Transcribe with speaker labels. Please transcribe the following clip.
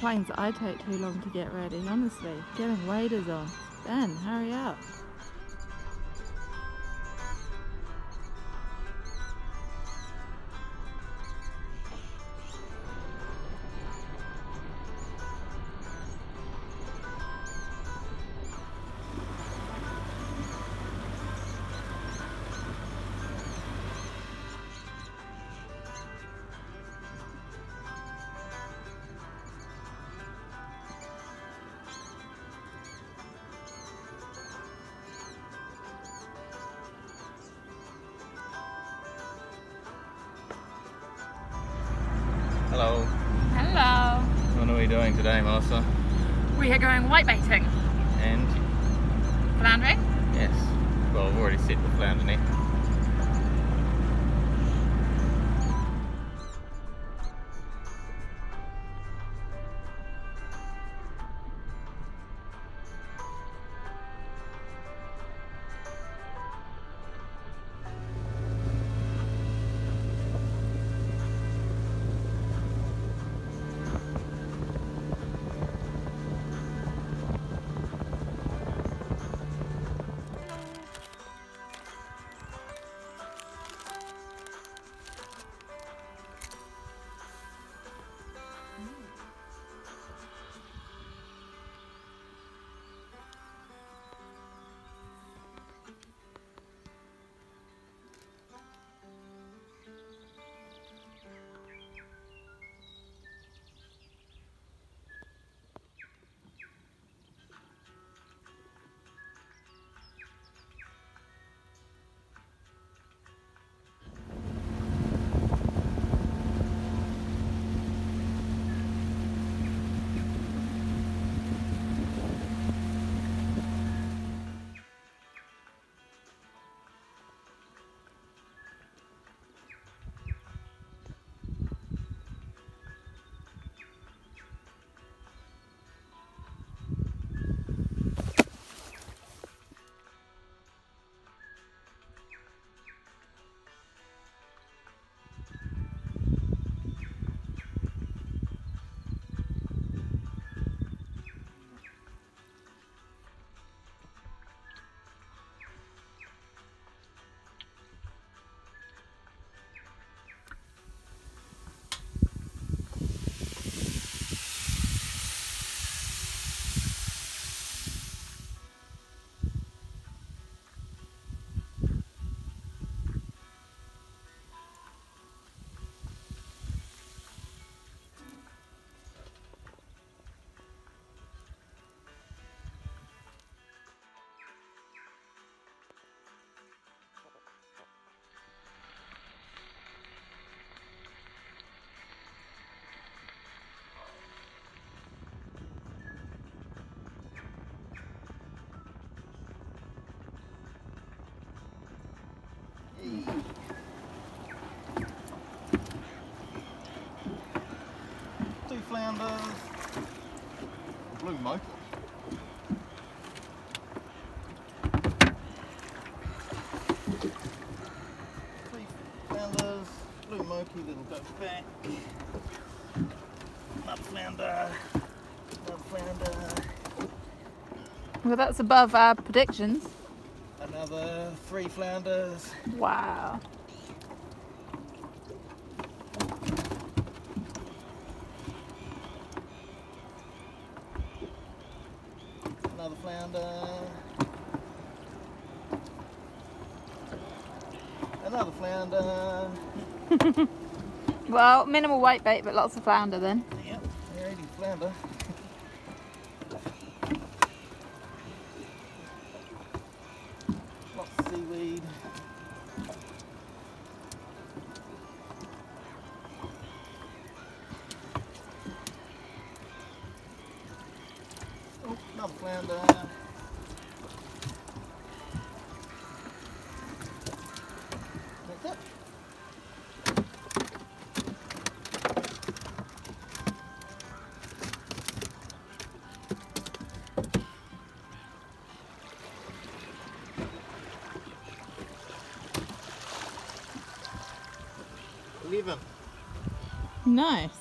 Speaker 1: complains that I take too long to get ready. Honestly, getting waders on. Ben, hurry up.
Speaker 2: Hello.
Speaker 1: Hello.
Speaker 2: What are we doing today, Melissa?
Speaker 1: We are going whitebaiting.
Speaker 2: And
Speaker 1: Floundering?
Speaker 2: yes, well, I've already set the flounder flounders, blue moki. Three flounders, blue then go back. Another flounder, another flounder,
Speaker 1: Well, that's above our predictions.
Speaker 2: another three flounders.
Speaker 1: Wow.
Speaker 2: Another flounder. Another flounder.
Speaker 1: Well, minimal white bait, but lots of flounder then.
Speaker 2: Yep, you're eating flounder. Lots of seaweed. Another uh, flounder. That's it. Eleven.
Speaker 1: Nice.